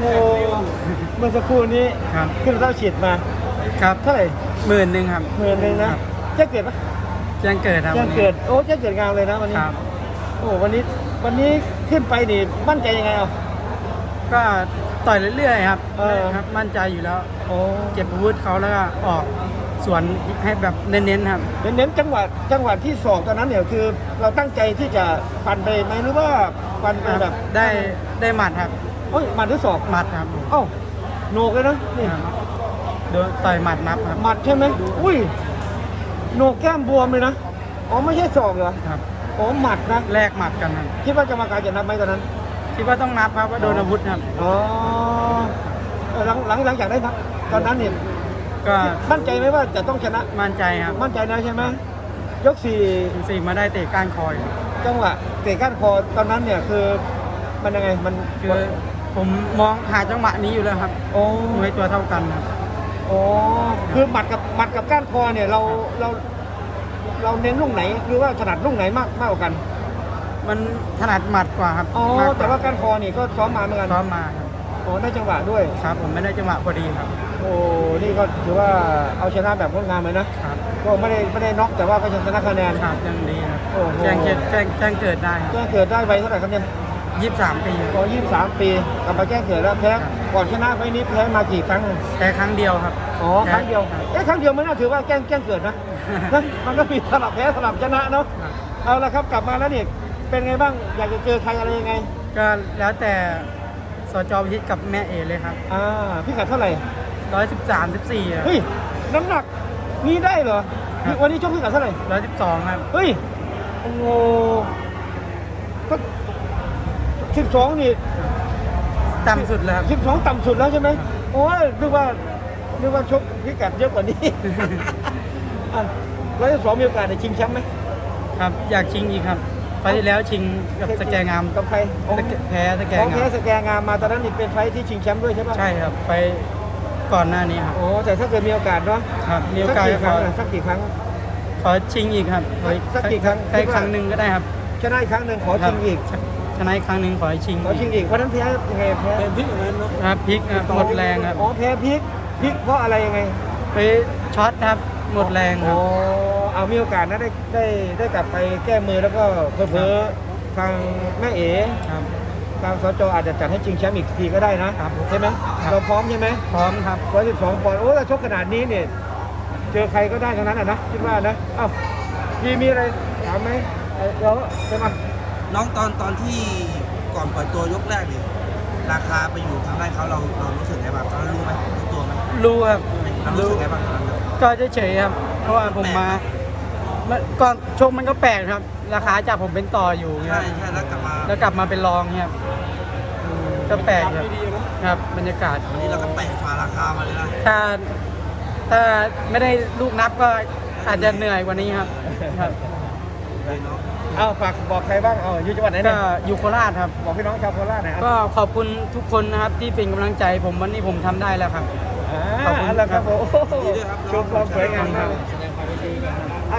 โหเมื่อสักครู่นี้ครับ ขึ้นเต้าฉีดมาครับเท่าไหร่หมื่นหนึ่งครับหมื่นหนึ่งนะครับแจ้งเกิดปะแจ้งเกิดครับแจ้งเกิดโอ้แจ้งเกิดงามเลยนะวันนี้ครับโอ้วันนี้วันนี้ขึ้นไปนี่มั่นใจยังไงเอาก็ต่อยเรื่อยๆครับเออครับ มั่นใจอยู่แล้วโอ้เก็บอาวุธเขาแล้วก็ออกสวนให้แบบเน้นๆครับเน้นๆจังหวะจังหวะที่สองตอนนั้นเนี่ยคือ เราตั้งใจที่จะฟันไปไหมหรือว่าฟันไปแบบได้ได้หมัดครับ เอ้ยหมัดหรือศอกหมัดครับเอ้าโหนกเลยนะนี่ครับโดนต่อยหมัดนับครับหมัดใช่ไหมอุ้ยโหนกแก้มบวมเลยนะอ๋อไม่ใช่ศอกเหรอครับอ๋อหมัดนะแลกหมัดกันครับคิดว่ากรรมการจะนับไหมตอนนั้นคิดว่าต้องนับครับว่าโดนอาวุธครับอ๋อเออหลังหลังหลังจากได้นับตอนนั้นเนี่ยก็มั่นใจไหมว่าจะต้องชนะมั่นใจครับมั่นใจนะใช่ไหมยกสี่สี่มาได้เตะก้านคอยจังหวะเตะก้านคอตอนนั้นเนี่ยคือมันยังไงมันคือ ผมมองหาจังหวะนี้อยู่แล้วครับโอ้มวยตัวเท่ากันครับ โอ้คือหมัดกับหมัดกับก้านคอเนี่ยเราเรา เราเน้นลูกไหนหรือว่าถนัดลูกไหนมากมากกว่ากันมันถนัดหมัดกว่าครับอ๋อมกแต่ว่าก้านคอนี่ก็ซ้อมมาเหมือนกันซ้อมมาครับโอ้ได้จังหวะด้วย ครับ ผมไม่ได้จังหวะพอดีครับ โอ้นี่ก็ถือว่าเอาชนะแบบงดงามเลยนะครับ ก็ไม่ได้ไม่ได้น็อกแต่ว่าก็ชนะคะแนนครับยังดีครับโอ้โหแจ้งเกิดแจ้งแจ้งเกิดได้ครับแจ้งเกิดได้ไปเท่าไหร่ครับเนี่ย ยี่สิบสามปีก็ยี่สิบสามปีกลับมาแจ้งเกิดแล้วแพ้ก่อนชนะไฟล์นี้แพ้มากี่ครั้งแค่ครั้งเดียวครับอ๋อครั้งเดียวเอ๊ะครั้งเดียวไม่น่าถือว่าแกล้งแกล้งเกิดนะ นะมันก็มีสลับแพ้สลับชนะเนาะครับ เอาละครับกลับมาแล้วเนี่ยเป็นไงบ้างอยากจะเจอใครอะไรยังไงก็แล้วแต่สจวิชิตกับแม่เอเลยครับอ่าพี่กัดเท่าไหร่ร้อยสิบสามสิบสี่เฮ้ยน้ำหนักนี้ได้เหรอครับวันนี้ชกพี่กัดเท่าไหร่ ร้อยสิบสองครับ เฮ้ย โอ้โหก็ สิบสองนี่ต่ำสุดแล้วครับสิบสองต่ำสุดแล้วใช่ไหมโอ้ยนึกว่านึกว่าชกพี่กัดเยอะกว่านี้ ร้อยสองมีโอกาสได้ชิงแชมป์ไหมครับ อยากชิงอีกครับไฟล์ที่แล้วชิงกับสแกงามกับใครสแกแพ้สแกของงาแพ้มสแกงามมาตอนนั้นนี่เป็นไฟท์ที่ชิงแชมป์ด้วยใช่ปะใช่ครับไฟล์ก่อนหน้านี้ครับโอ้แต่ถ้าเกิดมีโอกาสเนาะครับมีโอกาสสักกี่คขอรั้งอะสักกี่ครั้งขอชิงอีกครับขอสักกี่ครั้งใครครั้งหนึ่งก็ได้ครับชนะอีกครั้งหนึ่งขอชิงอีกครับ ชนะอีกครั้งหนึ่งขอให้ชิงขอชิงอีกวันนั้นแพ้ยังไงแพ้เป็นพิษอย่างนั้นเนาะครับพลิกครับหมดแรงครับอ๋อแพ้พลิกพลิกเพราะอะไรยังไงไปช็อตครับหมดแรงคอ๋รัอบเอามีโอกาสนะได้ได้ได้กลับไปแก้มือแล้วก็เผลอๆทางแม่เอ๋ครับทางสจอาจจะจัดให้ชิงแชมป์อีกทีก็ได้นะครับใช่ไหมครับเราพร้อมใช่ไหมพร้อมครับร้อยสิบสองปอนด์โอ้เราชกขนาดนี้เนี่ยเจอใครก็ได้ทั้งนั้นอะนะคิดว่านะเอ้ามีมีอะไรถามไหมเอ่อเราจะมา น้องตอนตอนที่ก่อนเปิดตัวยกแรกเนี่ยราคาไปอยู่ทางด้านเขาเราเรารู้สึกไงบ้างตอนนั้นรู้ไหมรู้ตัวไหมรู้ครับเรารู้สึกไงบ้างตอนนั้นก็เฉยๆครับ เพราะว่าผมมามันก่อนชกมันก็แปลกครับ ราคาจากผมเป็นต่ออยู่คใช่รับใช่แล้วกลับมาแล้วกลับมาเป็นรองเนี่ยครับก็แปลกครับครับบรรยากาศ วันนี้เราก็แปะฝาราคามาเลยนะถ้าถ้าไม่ได้ลูกนับก็อาจจะเหนื่อยกว่านี้ครับครับ เอาฝากบอกใครบ้างเอาอยู่จังหวัดไหนก็เนี่ยอยู่โคราชครับ บอกพี่น้องชาวโคราชหน่อยครับก็ขอบคุณทุกคนนะครับที่เป็นกำลังใจผมวันนี้ผมทำได้แล้วครับอ่าขอบคุณเอาละครับผมโอ้โหยินดีด้วยครับชมความสวยงามมากแสดงความยินดีกับอะ